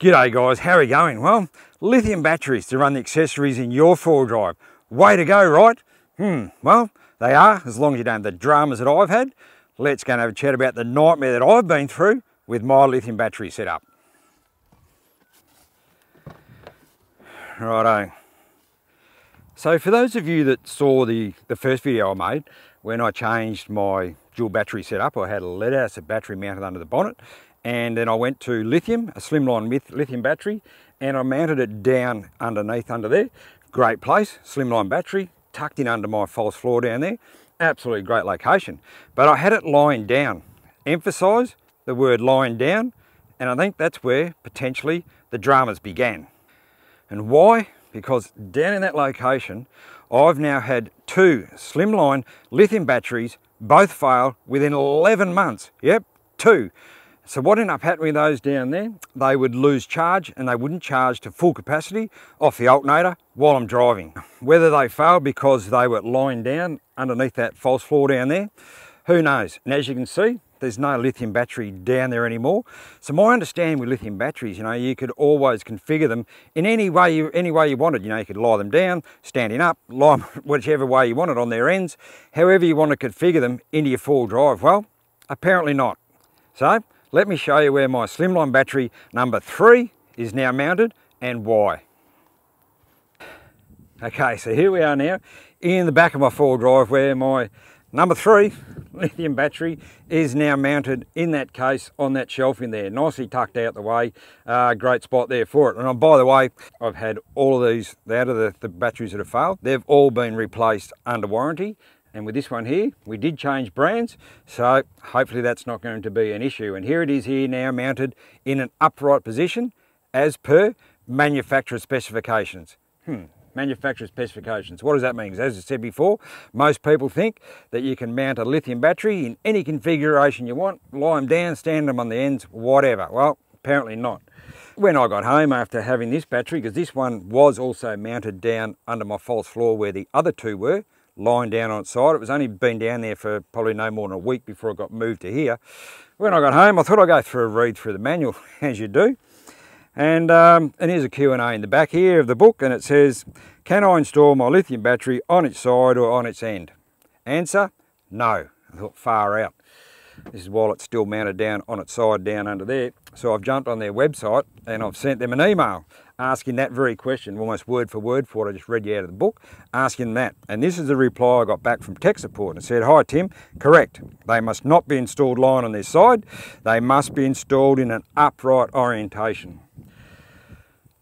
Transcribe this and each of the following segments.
G'day guys, how are you going? Well, lithium batteries to run the accessories in your four drive. Way to go, right? Hmm, well, they are, as long as you don't have the dramas that I've had. Let's go and have a chat about the nightmare that I've been through with my lithium battery setup. Righto. So for those of you that saw the, the first video I made, when I changed my dual battery setup, I had a lead acid battery mounted under the bonnet, and then I went to lithium, a slimline lithium battery, and I mounted it down underneath under there. Great place, slimline battery, tucked in under my false floor down there. Absolutely great location. But I had it lying down. Emphasise the word lying down, and I think that's where potentially the dramas began. And why? Because down in that location, I've now had two slimline lithium batteries both fail within 11 months. Yep, two. So what ended up happening with those down there, they would lose charge and they wouldn't charge to full capacity off the alternator while I'm driving. Whether they failed because they were lying down underneath that false floor down there, who knows? And as you can see, there's no lithium battery down there anymore. So my understanding with lithium batteries, you know, you could always configure them in any way you any way you wanted. You know, you could lie them down, standing up, lie them whichever way you wanted on their ends, however you want to configure them into your four drive. Well, apparently not. So let me show you where my slimline battery number three is now mounted and why. Okay, so here we are now in the back of my four drive where my number three lithium battery is now mounted in that case on that shelf in there, nicely tucked out the way. Uh, great spot there for it. And uh, by the way, I've had all of these out of the, the batteries that have failed. They've all been replaced under warranty and with this one here, we did change brands, so hopefully that's not going to be an issue. And here it is here now mounted in an upright position as per manufacturer specifications. Hmm, manufacturer specifications. What does that mean? As I said before, most people think that you can mount a lithium battery in any configuration you want, lie them down, stand them on the ends, whatever. Well, apparently not. When I got home after having this battery, because this one was also mounted down under my false floor where the other two were, lying down on its side. It was only been down there for probably no more than a week before it got moved to here. When I got home, I thought I'd go through a read through the manual, as you do. And, um, and here's a Q&A in the back here of the book, and it says, can I install my lithium battery on its side or on its end? Answer, no. I thought, far out. This is while it's still mounted down on its side down under there. So I've jumped on their website and I've sent them an email asking that very question, almost word for word for what I just read you out of the book, asking that. And this is the reply I got back from tech support. And said, hi Tim, correct. They must not be installed lying on their side. They must be installed in an upright orientation.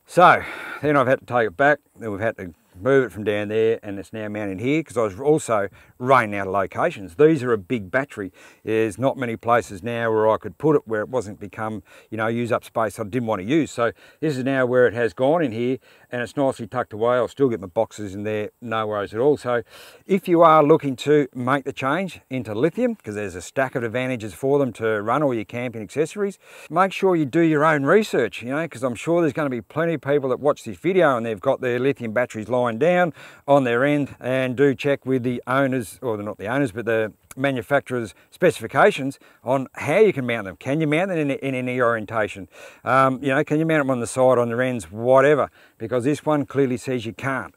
So then I've had to take it back. Then we've had to move it from down there and it's now mounted here because I was also running out of locations. These are a big battery. There's not many places now where I could put it where it wasn't become, you know, use up space I didn't want to use. So this is now where it has gone in here and it's nicely tucked away. I'll still get my boxes in there, no worries at all. So if you are looking to make the change into lithium, because there's a stack of advantages for them to run all your camping accessories, make sure you do your own research, you know, because I'm sure there's going to be plenty of people that watch this video and they've got their lithium batteries lying down on their end and do check with the owners, or not the owners, but the manufacturer's specifications on how you can mount them. Can you mount them in, in any orientation? Um, you know, can you mount them on the side, on the ends, whatever? Because this one clearly says you can't.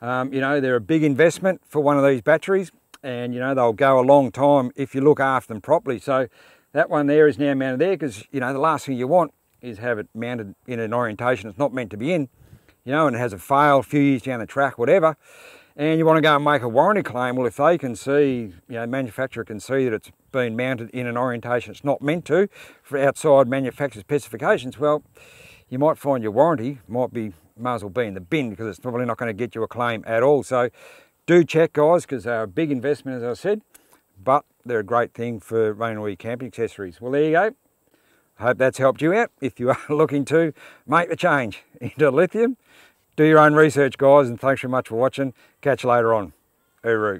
Um, you know, they're a big investment for one of these batteries and you know, they'll go a long time if you look after them properly. So that one there is now mounted there because, you know, the last thing you want is have it mounted in an orientation it's not meant to be in, you know, and it has a fail a few years down the track, whatever and you want to go and make a warranty claim, well, if they can see, you know, manufacturer can see that it's been mounted in an orientation it's not meant to for outside manufacturer specifications, well, you might find your warranty might be, might as well be in the bin because it's probably not going to get you a claim at all. So do check, guys, because they're a big investment, as I said, but they're a great thing for all your camping accessories. Well, there you go. Hope that's helped you out if you are looking to make the change into lithium do your own research, guys, and thanks very much for watching. Catch you later on. Uru.